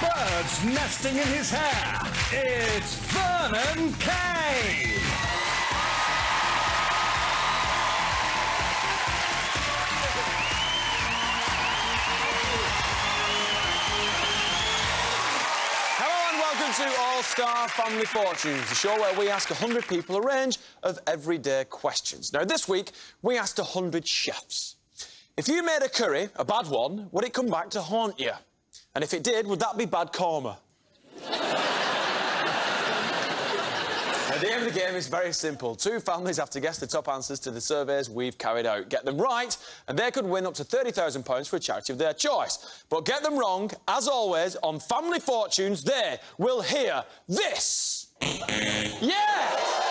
birds nesting in his hair. It's Vernon Kay. Hello and welcome to All Star Family Fortunes, the show where we ask 100 people a range of everyday questions. Now, this week, we asked 100 chefs. If you made a curry, a bad one, would it come back to haunt you? And if it did, would that be bad karma? The aim of the game is very simple. Two families have to guess the top answers to the surveys we've carried out. Get them right, and they could win up to £30,000 for a charity of their choice. But get them wrong, as always, on Family Fortunes, they will hear this. yes!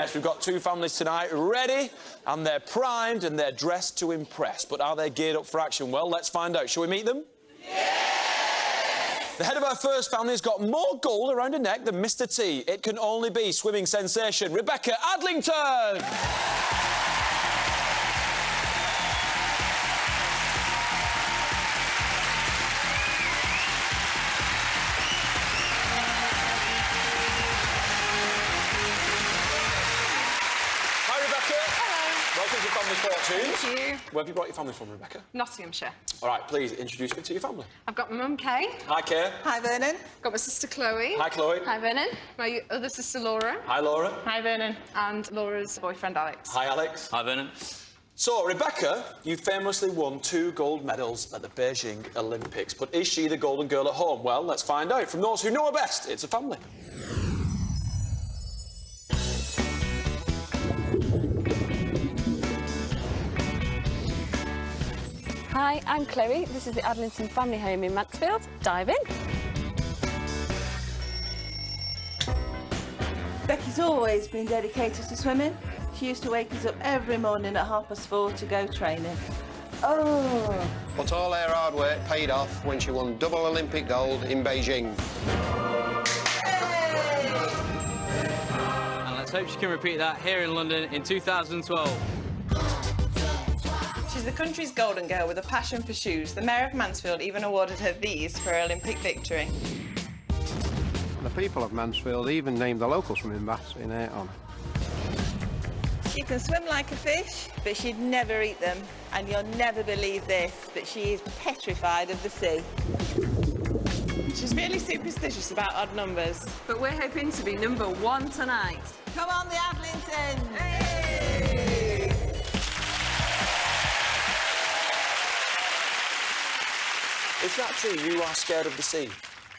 Yes, we've got two families tonight ready, and they're primed and they're dressed to impress. But are they geared up for action? Well, let's find out. Shall we meet them? Yes! The head of our first family has got more gold around her neck than Mr. T. It can only be swimming sensation Rebecca Adlington. Thank you. Where have you brought your family from, Rebecca? Nottinghamshire. All right, please introduce me to your family. I've got my mum Kay, Hi, Kay. Hi, Vernon. got my sister Chloe. Hi, Chloe. Hi Vernon. My other sister Laura. Hi, Laura. Hi Vernon. And Laura's boyfriend Alex. Hi, Alex. Hi, Vernon. So, Rebecca, you famously won two gold medals at the Beijing Olympics, but is she the golden girl at home? Well, let's find out from those who know her best. It's a family. Hi, I'm Chloe. This is the Adlington Family Home in Mansfield. Dive in. Becky's always been dedicated to swimming. She used to wake us up every morning at half past four to go training. Oh, But all her hard work paid off when she won double Olympic gold in Beijing. And let's hope she can repeat that here in London in 2012. She's the country's golden girl with a passion for shoes. The Mayor of Mansfield even awarded her these for her Olympic victory. The people of Mansfield even named the local swimming baths in her honour. She can swim like a fish, but she'd never eat them. And you'll never believe this, but she is petrified of the sea. She's really superstitious about odd numbers. But we're hoping to be number one tonight. come on, the Adlingtons! Is that true? You are scared of the sea?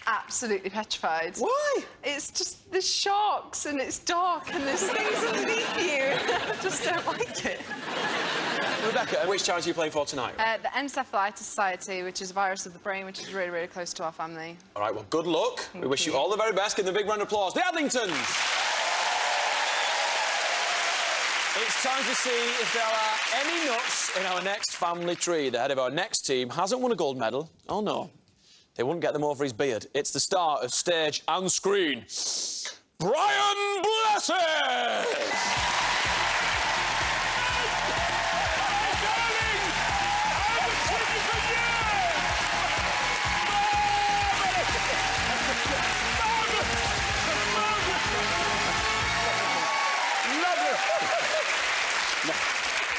Absolutely petrified. Why? It's just the sharks and it's dark and there's things underneath you. I just don't like it. Rebecca, which charity are you playing for tonight? Uh, the Encephalitis Society, which is a virus of the brain, which is really, really close to our family. All right, well, good luck. we wish you all the very best. Give them a big round of applause. The Adlingtons! It's time to see if there are any nuts in our next family tree. The head of our next team hasn't won a gold medal. Oh, no. They wouldn't get them over his beard. It's the star of stage and screen, Brian Blessed!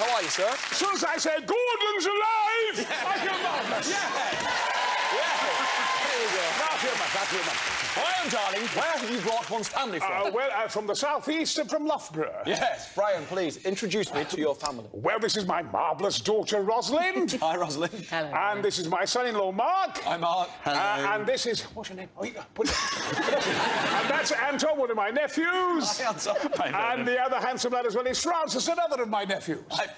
How are you, sir? As soon as I said Gordon's alive, I feel marvellous. There you go. Not too much, not too much. Brian, darling, where have you brought one's family from? Uh, well, uh, from the southeast and from Loughborough. Yes, Brian, please introduce me to your family. Well, this is my marvellous daughter, Rosalind. Hi, Rosalind. Hello. and this is my son-in-law, Mark. Hi, Mark. Uh, and this is what's your name? Oh, yeah, put it. and that's Anton, one of my nephews. Hi, Anton. and the other handsome lad as well is Francis, another of my nephews. Hi,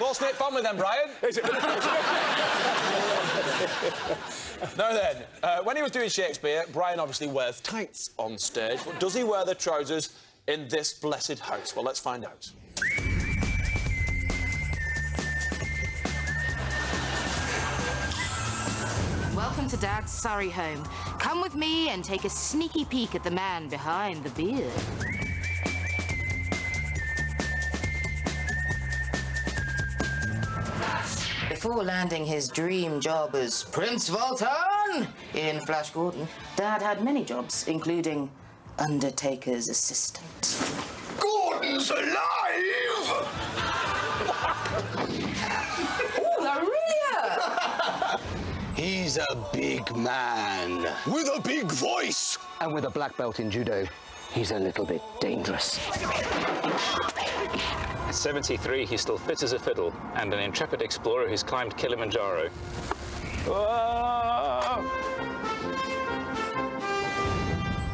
Close knit family then, Brian. Is it- Now then, uh, when he was doing Shakespeare, Brian obviously wears tights on stage, but does he wear the trousers in this blessed house? Well, let's find out. Welcome to Dad's Surrey home. Come with me and take a sneaky peek at the man behind the beard. Before landing his dream job as Prince Voltan in Flash Gordon, Dad had many jobs, including Undertaker's assistant. Gordon's alive! Oh, that really hurt! He's a big man with a big voice. And with a black belt in judo, he's a little bit dangerous. At 73, he's still fit as a fiddle and an intrepid explorer who's climbed Kilimanjaro.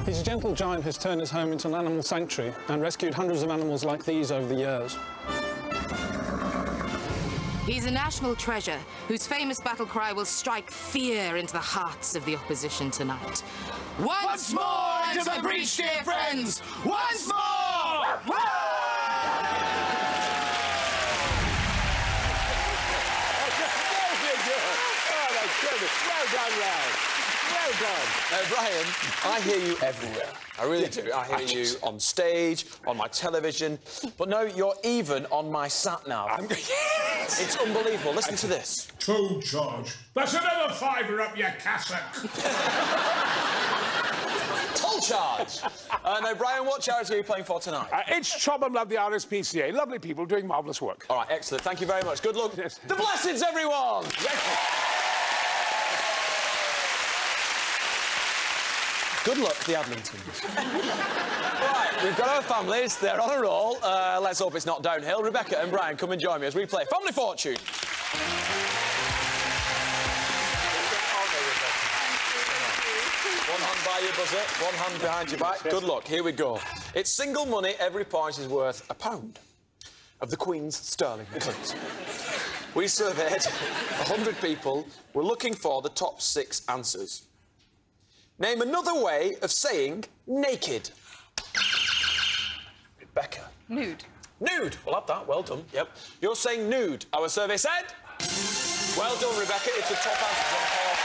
He's a gentle giant who's turned his home into an animal sanctuary and rescued hundreds of animals like these over the years. He's a national treasure whose famous battle cry will strike fear into the hearts of the opposition tonight. Once, more into the breach, dear friends! Once more! Oh. Well done, Brian. Well done. Now, Brian, I hear you everywhere. I really do. I hear you on stage, on my television. But no, you're even on my sat nav. Ah. Yes! It's unbelievable. Listen to this. Toad charge. That's another fiver up your cassock. Charge. Uh, now, Brian, what charity are you playing for tonight? Uh, it's Chobham Love, the RSPCA. Lovely people doing marvellous work. All right, excellent. Thank you very much. Good luck. The Blesseds, everyone! Good luck, the Adlingtons. right, we've got our families. They're on a roll. Uh, let's hope it's not downhill. Rebecca and Brian, come and join me as we play Family Fortune. Buzzer, one hand behind your back. Good luck. Here we go. It's single money. Every point is worth a pound of the Queen's sterling coins. We surveyed 100 people. We're looking for the top six answers. Name another way of saying naked. Rebecca. Nude. Nude. We'll have that. Well done. Yep. You're saying nude. Our survey said. Well done, Rebecca. It's the top answer.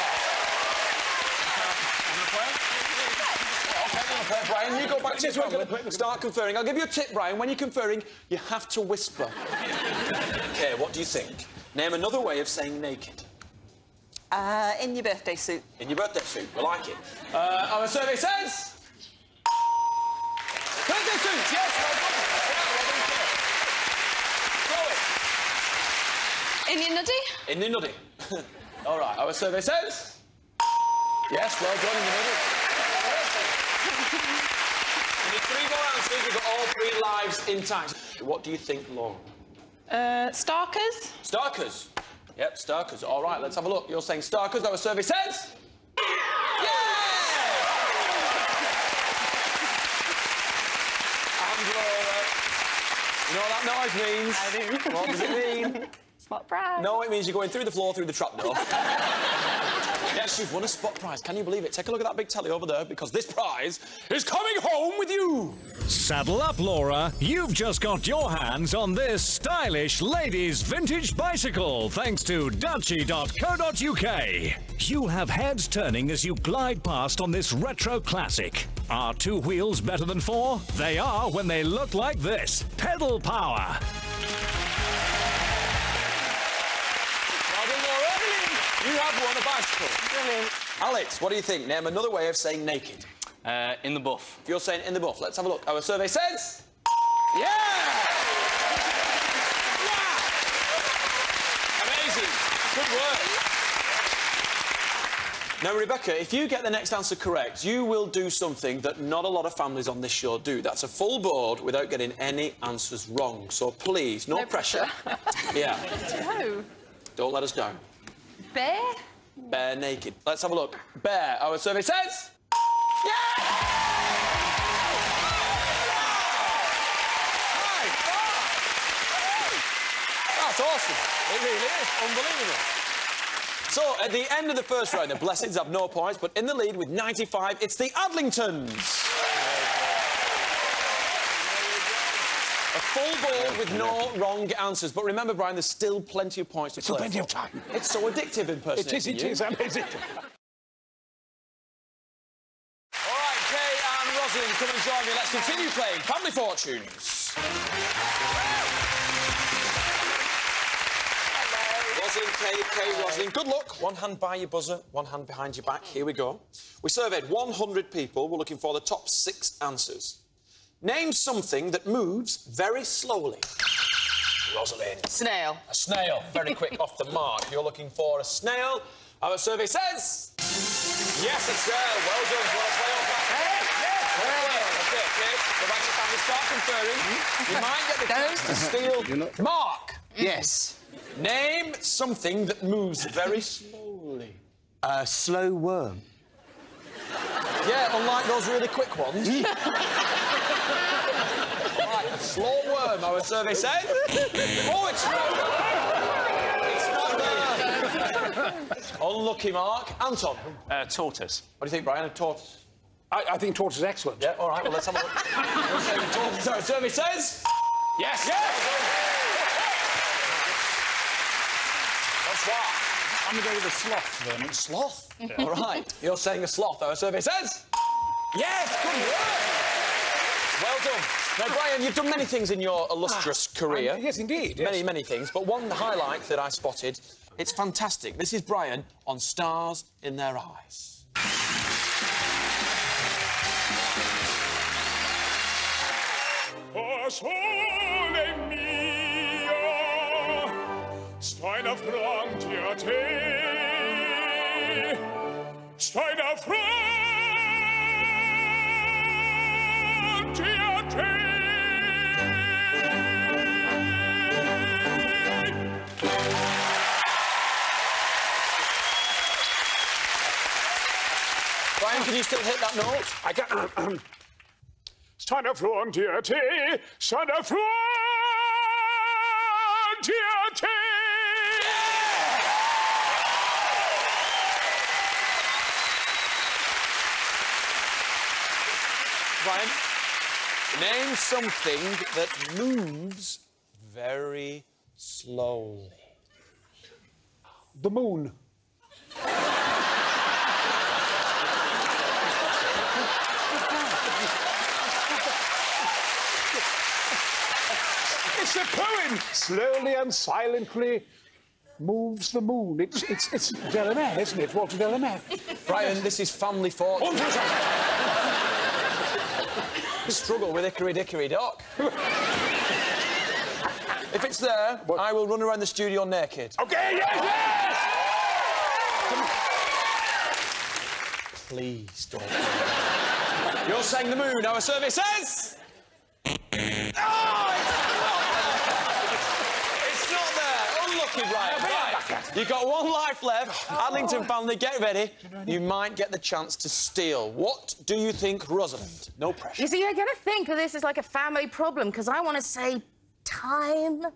Do you want to play or pass? Okay, you want to play? Brian, you go back to your family. Start conferring. I'll give you a tip, Brian. When you're conferring, you have to whisper. okay, what do you think? Name another way of saying naked. Uh, in your birthday suit. In your birthday suit. We like it. Uh, our survey says. Birthday suit, yes, well done. Yeah, well done. Chloe. In your nuddy? In the nuddy. All right, our survey says. Yes, well done in the nuddy. We need three more answers. We've got all three lives intact. What do you think, Lauren? Uh, Starkers? Starkers. Yep, Starkers. All right, let's have a look. You're saying Starkers. Our survey says. And Laura. You know what that noise means? I do. What does it mean? Spot prize. No, it means you're going through the floor through the trapdoor. yes, you've won a spot prize. Can you believe it? Take a look at that big telly over there because this prize is coming home with you. Saddle up, Laura. You've just got your hands on this stylish ladies' vintage bicycle thanks to Daci.co.uk. You'll have heads turning as you glide past on this retro classic. Are two wheels better than four? They are when they look like this. Pedal power. You have won a bicycle. Brilliant. Alex, what do you think? Name another way of saying naked. Uh, in the buff. You're saying in the buff, let's have a look. Our survey says. Yeah! Wow! Amazing. Good work. Now, Rebecca, if you get the next answer correct, you will do something that not a lot of families on this show do. That's a full board without getting any answers wrong. So please, no, No pressure. yeah. No. Don't let us down. Bear? Bear naked. Let's have a look. Bear, our survey says. Yeah! That's awesome. It really is. Unbelievable. So, at the end of the first round, the Blesseds have no points, but in the lead with 95, it's the Adlingtons. Full board with no wrong answers. But remember, Brian, there's still plenty of points to Still play plenty for. of time. It's so addictive in person. It is, it you. is, amazing. All right, Kay and Rosalind, come and join me. Let's continue playing Family Fortunes. Those Rosalind, Kay, Kay, Rosalind. Good luck. One hand by your buzzer, one hand behind your back. Here we go. We surveyed 100 people. We're looking for the top six answers. Name something that moves very slowly. Rosalind. Snail. A snail. Very quick off the mark. You're looking for a snail. Our survey says. Yes, it's there. Well done. Do you want to play off that? Okay, okay. Go back to family. Start conferring. You mm-hmm. might get the chance to steal. Mark. Yes. Name something that moves very slowly. A slow worm. Yeah, unlike those really quick ones. right, a slow worm, our survey said. Oh, it's not there. It's not there. Unlucky mark. Anton. Uh, tortoise. What do you think, Brian? A tortoise? I, I think tortoise is excellent. Yeah, all right, well, let's have a look. You're tortoise. Our survey says. Yes! Yes! That's why. I'm going to go with a sloth, Vernon. Sloth? All right. You're saying a sloth, our survey says. Yes, good work. Well done. Now, Brian, you've done many things in your illustrious ah, career. I'm- yes, indeed, yes. Many, many things. But one highlight that I spotted, it's fantastic. This is Brian on Stars in Their Eyes. Can you still hit that note? I can. Stai davanti a te, stai davanti a te. Brian, name something that moves very slowly. The moon. It's a poem. Slowly and silently moves the moon. It's it's it's de la Mare, isn't it? Walter de la Mare. Brian, this is family fortune. Struggle with Hickory Dickory Dock. if it's there, I will run around the studio naked. Okay, yes, yes! Please don't. You're saying the moon. Our survey says. Oh, it's not there. Unlucky, Brian. Right. You've got one life left. Adlington family, get ready. You might get the chance to steal. What do you think, Rosalind? No pressure. You see, I gotta think of this as like a family problem because I want to say time. time?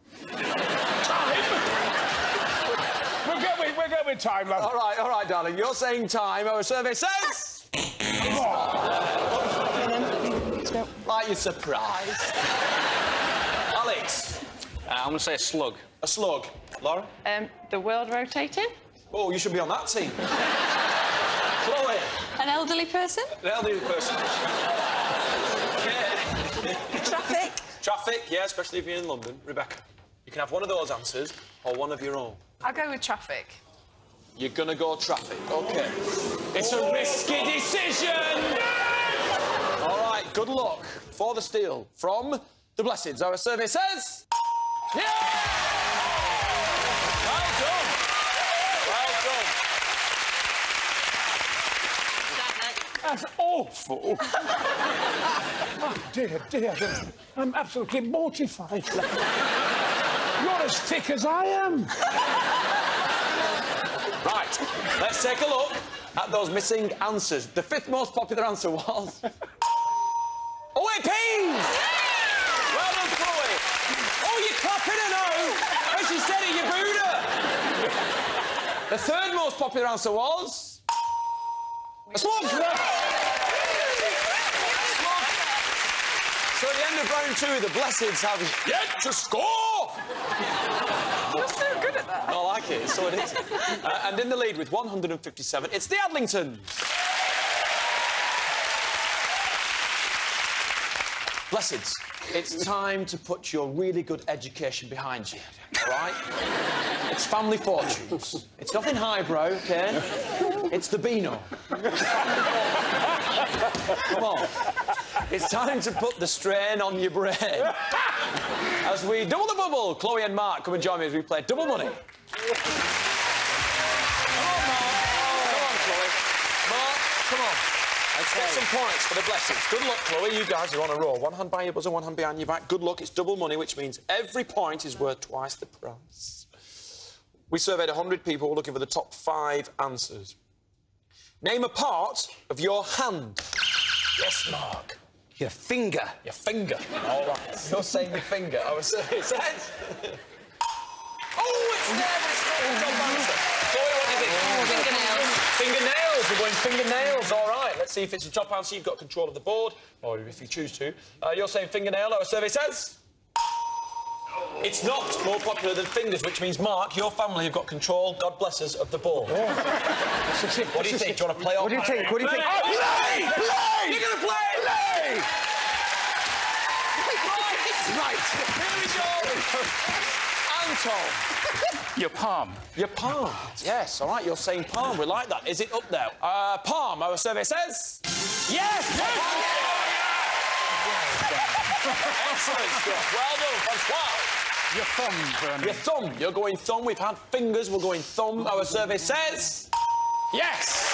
We'll go with, we'll go with time, love. All right, all right, darling. You're saying time. Our survey says. like you're surprised. Alex. Uh, I'm going to say a slug. A slug. Laura? Um, the world rotating? Oh, you should be on that team. Chloe. An elderly person? An elderly person. Traffic. Traffic, yeah, especially if you're in London. Rebecca. You can have one of those answers or one of your own. I'll go with traffic. You're gonna go traffic. Okay. It's a risky decision! All right, good luck for the steal from the Blesseds. Our survey says. Yeah! That's awful. oh, dear, dear. I'm absolutely mortified. You're as thick as I am. Right, let's take a look at those missing answers. The fifth most popular answer was. Oh, it peas! Well done, Chloe. Oh, you're clapping her now. As she said it, you booed her. The third most popular answer was. A slug. Slug. So at the end of round two, the Blesseds have yet to score. You're so good at that. I like it, so it is. Uh, and in the lead with 157, it's the Adlingtons. Blesseds, it's time to put your really good education behind you, all right? It's family fortunes. It's nothing highbrow, okay? It's the Beano. Come on. It's time to put the strain on your brain. As we double the bubble, Chloe and Mark, come and join me as we play Double Money. Come on. Mark. Come on, Chloe. Mark, come on. Let's get some points for the blessings. Good luck, Chloe. You guys are on a roll. One hand by your buzzer, one hand behind your back. Good luck. It's double money, which means every point is worth twice the price. We surveyed 100 people looking for the top five answers. Name a part of your hand. Yes, Mark. Your finger. Your finger. All right. You're saying your finger. I was saying it says. oh, it's there, but it's not the top answer. Chloe, what do you think? Fingernails. Fingernails. We're going fingernails. All right. Let's see if it's the top answer. You've got control of the board, or if you choose to. Uh, you're saying fingernail. Our survey says. It's not more popular than fingers, which means, Mark, your family have got control, God bless us, of the board. what do you think? Do you want to play What do you think? What do you think? Play! Play! Play! You're going to play! Play! Right. Here we go. Anton. Your palm. Your palm. Yes, all right, you're saying palm. We like that. Is it up there? Uh, palm, our survey says. Yes! Excellent stuff. Well done, Francois. Your thumb, Bernie. Your thumb. You're going thumb. We've had fingers. We're going thumb. Our survey says. Yes!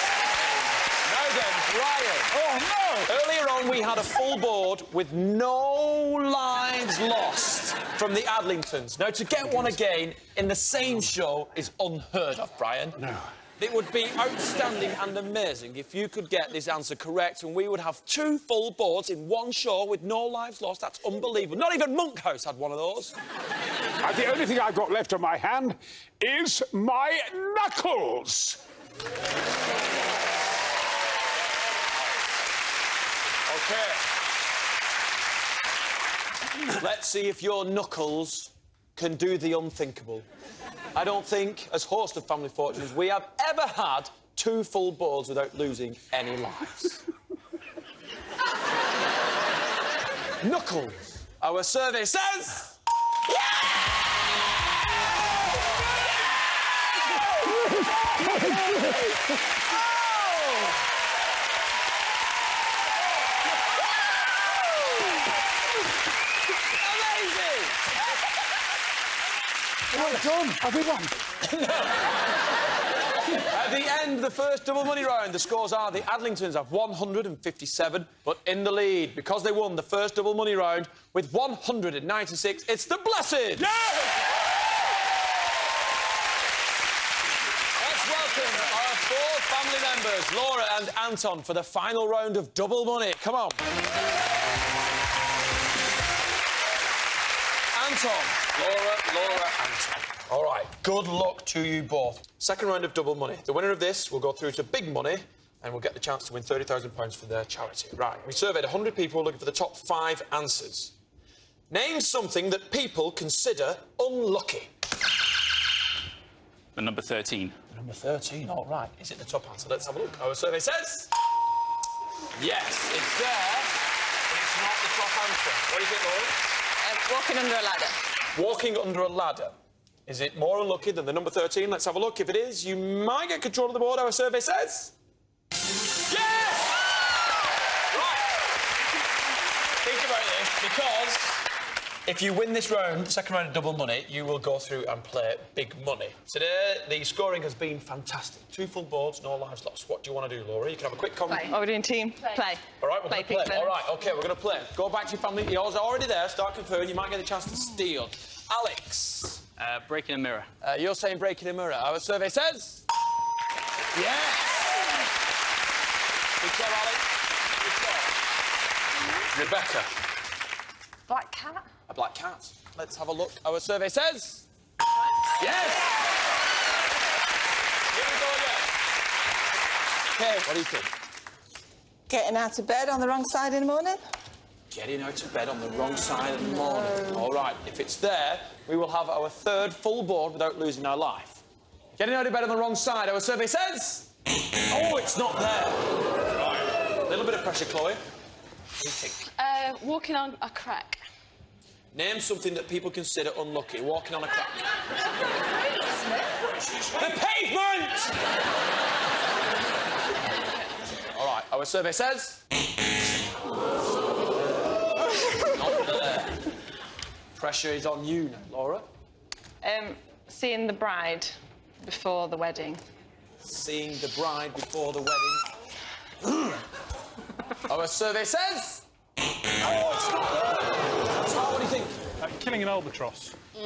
Now then, Brian. Oh, no! Earlier on, we had a full board with no lives lost from the Adlingtons. Now, to get one again in the same show is unheard of, Brian. No. It would be outstanding and amazing if you could get this answer correct, and we would have two full boards in one show with no lives lost. That's unbelievable. Not even Monkhouse had one of those. And the only thing I've got left on my hand is my knuckles. Okay. Let's see if your knuckles can do the unthinkable. I don't think, as host of Family Fortunes, we have ever had two full boards without losing any lives. Knuckles. Our survey says. Amazing! Well done. Have we won? At the end the first double money round, the scores are the Adlingtons have 157, but in the lead because they won the first double money round with 196. It's the Blessed. Let's welcome our four family members, Laura and Anton, for the final round of double money. Come on. Anton, Laura, Laura, Anton. All right, good luck to you both. Second round of double money. The winner of this will go through to big money and will get the chance to win £30,000 for their charity. Right, we surveyed 100 people looking for the top five answers. Name something that people consider unlucky. The number 13. The Number 13, all right. Is it the top answer? Let's have a look. Our survey says... Yes, it's there, but it's not the top answer. What do you think, Laura? Uh, walking under a ladder. Walking under a ladder. Is it more unlucky than the number 13? Let's have a look. If it is, you might get control of the board, our survey says. Yes! Right. Think about this, because if you win this round, the second round of double money, you will go through and play big money. Today, the scoring has been fantastic. Two full boards, no lives lost. What do you want to do, Laura? You can have a quick comment. Oh, we're doing team. Play. All right, we're Play, going to play. Peterson. All right, OK, we're going to play. Go back to your family. Yours are already there. Start conferring. You might get a chance to steal. Alex. Uh, breaking a mirror. Uh, you're saying breaking a mirror. Our survey says. Yes! Good job, Alex. Good job. Rebecca. Black cat. A black cat. Let's have a look. Our survey says. Yes! Here we go again. Okay, what do you think? Getting out of bed on the wrong side in the morning? Getting out of bed on the wrong side of the morning. All right, if it's there, we will have our third full board without losing our life. Getting out of bed on the wrong side, our survey says. Oh, it's not there. Right. A little bit of pressure, Chloe. do you think? Uh, walking on a crack. Name something that people consider unlucky. Walking on a crack. the pavement! All right, our survey says. Not there. Pressure is on you now, Laura. Um, seeing the bride before the wedding. Seeing the bride before the wedding. our survey says. Oh, it's not there. It's. What do you think? Uh, killing an albatross.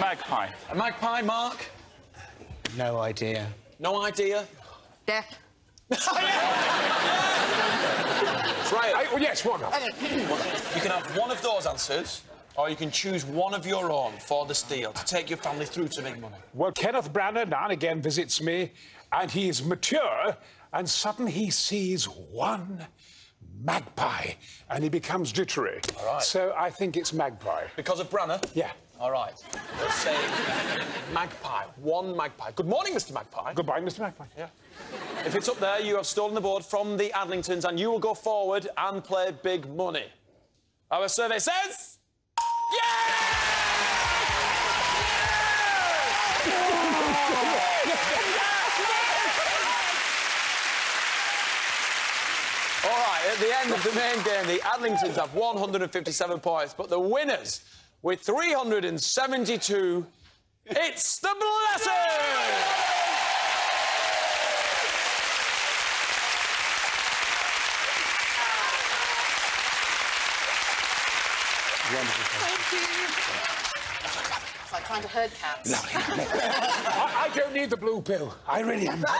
Magpie. A magpie, Mark? No idea. No idea? Death. Right. I, oh, yes, one of. You can have one of those answers, or you can choose one of your own for the steal to take your family through to big money. Well, Kenneth Branagh now and again visits me, and he is mature, and suddenly he sees one magpie, and he becomes jittery. All right. So I think it's magpie. Because of Branagh? Yeah. All right. Let's say magpie. One magpie. Good morning, Mr. Magpie. Goodbye, Mr. Magpie. Yeah. If it's up there, you have stolen the board from the Adlingtons, and you will go forward and play big money. Our survey says. All right, at the end of the main game, the Adlingtons have 157 points, but the winners with 372, it's the Blessers! Thank you. It's like trying to herd cats. I, I don't need the blue pill. I really am.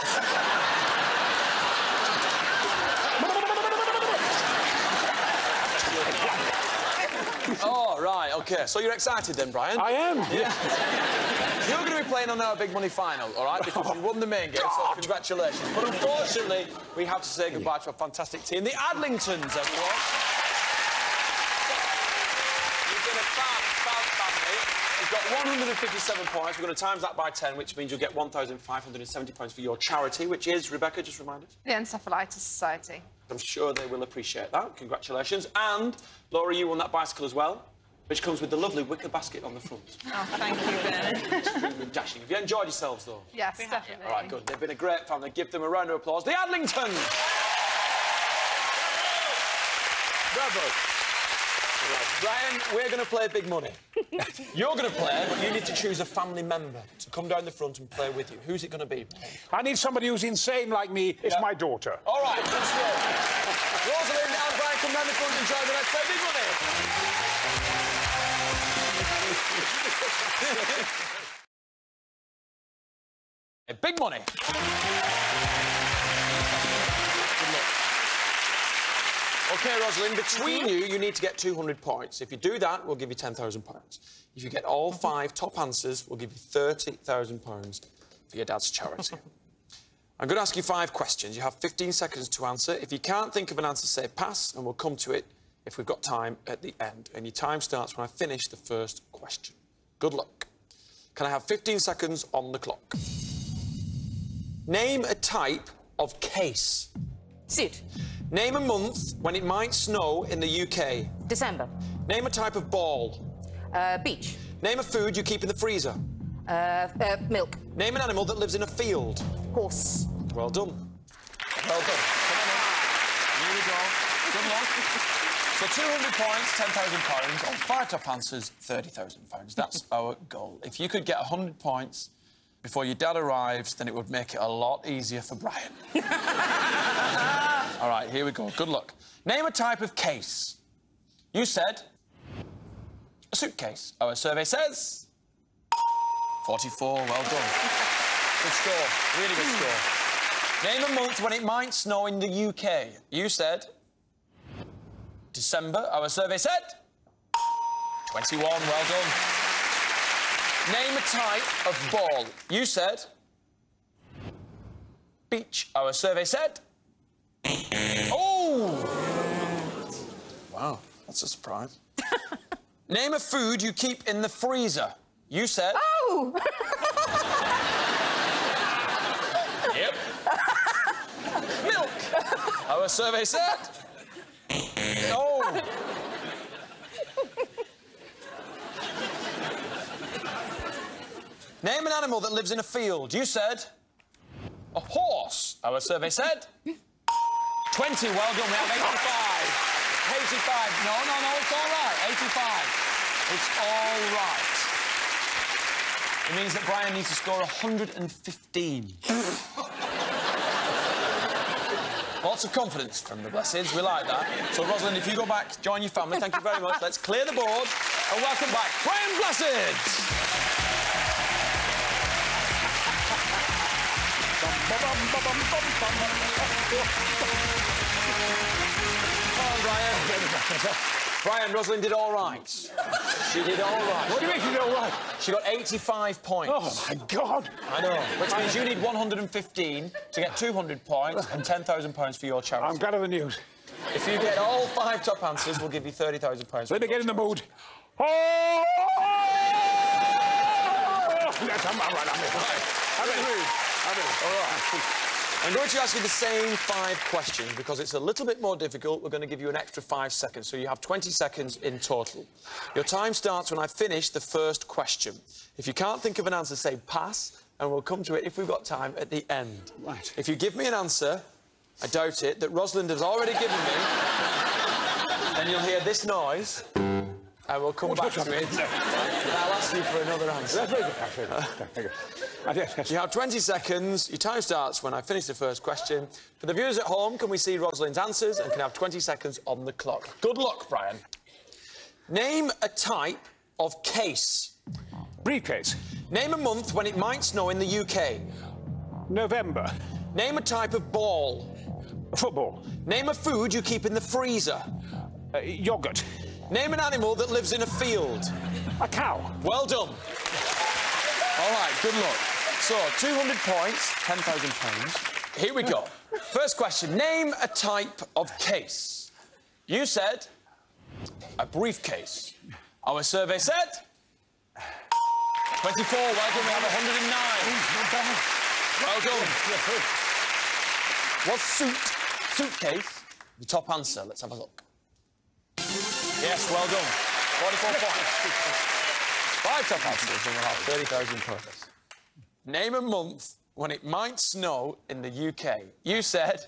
Oh, right, OK. So you're excited then, Brian? I am. Yeah. you're going to be playing on our big money final, all right? Because you won the main game, so congratulations. But unfortunately, we have to say goodbye to a fantastic team, the Adlingtons, everyone. You've been a fab, fab family. You've got 157 points. We're going to times that by 10, which means you'll get 1,570 points for your charity, which is, Rebecca, just remind us. The Encephalitis Society. I'm sure they will appreciate that. Congratulations. And, Laura, you won that bicycle as well, which comes with the lovely wicker basket on the front. Oh, thank you, Bernard. Dashing. Have you enjoyed yourselves, though? yes, definitely. All right, good. They've been a great family. Give them a round of applause. The Adlingtons! Bravo. Brian, we're going to play big money. You're going to play, but you need to choose a family member to come down the front and play with you. Who's it going to be? I need somebody who's insane like me. It's my daughter. All right, let's go. Rosalind and Brian, come down the front and join the Let's Play Big Money. Big money. OK, Rosalind, between you, you need to get 200 points. If you do that, we'll give you £10,000. If you get all five top answers, we'll give you £30,000 for your dad's charity. I'm going to ask you five questions. You have 15 seconds to answer. If you can't think of an answer, say pass, and we'll come to it if we've got time at the end. And your time starts when I finish the first question. Good luck. Can I have 15 seconds on the clock? Name a type of case. Suit. Name a month when it might snow in the UK. December. Name a type of ball. Uh, beach. Name a food you keep in the freezer. Uh, uh, milk. Name an animal that lives in a field. Horse. Well done. Well done. Come on. Here we go. Good luck. So 200 points, £10,000. On five top answers, £30,000. That's our goal. If you could get 100 points before your dad arrives, then it would make it a lot easier for Brian. All right, here we go. Good luck. Name a type of case. You said a suitcase. Our survey says 44. Well done. Good score. Really good score. Name a month when it might snow in the UK. You said December. Our survey said 21. Well done. Name a type of ball. You said beach. Our survey said Oh! Wow, that's a surprise. Name a food you keep in the freezer. You said. Oh! Yep. Milk. Our survey said. Oh. Name an animal that lives in a field. You said a horse. Our survey said 20. Well done. We have 85. 85. No, no, no. It's all right. 85. It's all right. It means that Brian needs to score 115. Lots of confidence from the Blesseds. We like that. So, Rosalind, if you go back, join your family. Thank you very much. Let's clear the board and welcome back Brian Blessed. Brian. Brian, Rosalind did all right. She did all right. What do you mean she did all right? She got 85 points. Oh, my God. I know. Which means you need 115 to get 200 points and 10,000 pounds for your charity. I'm glad of the news. If you get all five top answers, we'll give you 30,000 pounds. Let me get in the mood. Oh! Yes, I'm all right. I'm in. I'm in. I'm in. All right. I'm going to ask you the same five questions because it's a little bit more difficult. We're going to give you an extra five seconds, so you have 20 seconds in total. Your time starts when I finish the first question. If you can't think of an answer, say pass, and we'll come to it if we've got time at the end. Right. If you give me an answer, I doubt it, that Rosalind has already given me, then you'll hear this noise, and we'll come back to it. and I'll ask you for another answer. Very good. That's very good. That's very good. Yes, yes. You have 20 seconds. Your time starts when I finish the first question. For the viewers at home, can we see Rosalind's answers and can have 20 seconds on the clock? Good luck, Brian. Name a type of case. Briefcase. Name a month when it might snow in the UK. November. Name a type of ball. Football. Name a food you keep in the freezer. Uh, yogurt. Name an animal that lives in a field. A cow. Well done. All right, good luck. So, 200 points, 10,000 pounds. Here we go. First question. Name a type of case. You said a briefcase. Our survey said 24. Well done. We have 109. Well done. Was suit, suitcase, the top answer? Let's have a look. Yes, well done. 44 points. Five top answers and we'll have 30,000 points. Name a month when it might snow in the UK. You said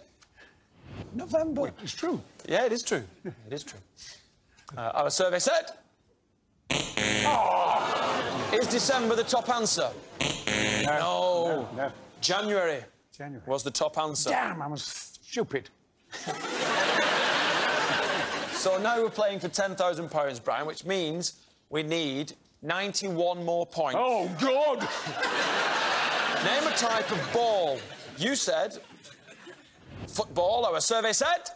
November. It's true. Yeah, it is true. It is true. Uh, our survey said. Is December the top answer? No. No. January January. was the top answer. Damn, I was stupid. So now we're playing for £10,000, Brian, which means we need 91 more points. Oh, God! Name a type of ball. You said football. Our survey said.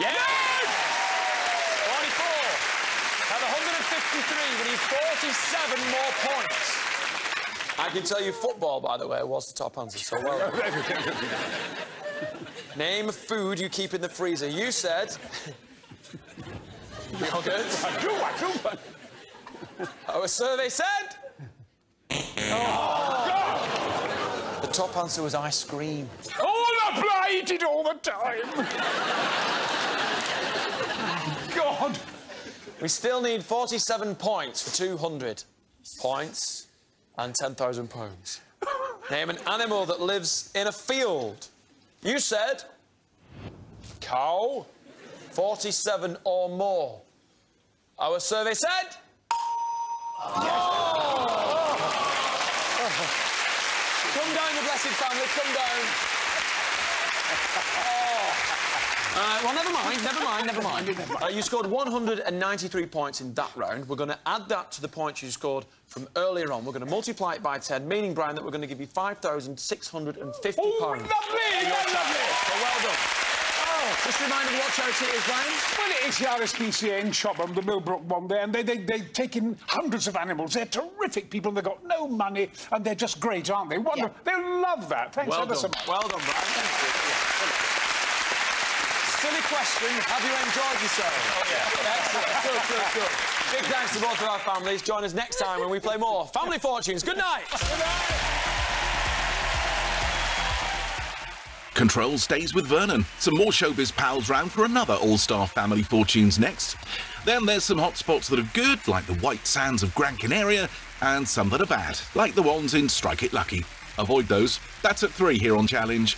Yes! 44. Have 153. We need 47 more points. I can tell you football, by the way, was the top answer. So well. Name a food you keep in the freezer. You said. Yogurt. I do, I do. Our survey said. The top answer was ice cream. Oh, the I eat it all the time. God. We still need 47 points for 200 points and 10,000 pounds. Name an animal that lives in a field. You said cow, 47 or more. Our survey said. Oh. Come down, the blessed family, come down. Uh, well, never mind, never mind, never mind. Uh, you scored 193 points in that round. We're going to add that to the points you scored from earlier on. We're going to multiply it by 10, meaning, Brian, that we're going to give you £5,650. Oh, lovely! lovely! So well done. Just a reminder what charity it is, Brian. Well, it's the RSPCA in Chobham, the Millbrook one there, and they, they, they take in hundreds of animals. They're terrific people. And they've got no money, and they're just great, aren't they? Wonderful. They'll love that. Thanks Well ever so much. Well done, Brian. Thank. Silly question. Have you enjoyed yourself? Oh, yeah. Excellent. Good, good, good. Big thanks to both of our families. Join us next time when we play more Family Fortunes. Good night. Good night. Control stays with Vernon. Some more showbiz pals round for another all-star family fortunes next. Then there's some hot spots that are good, like the White Sands of Gran Canaria, and some that are bad, like the ones in Strike It Lucky. Avoid those. That's at 3 here on Challenge.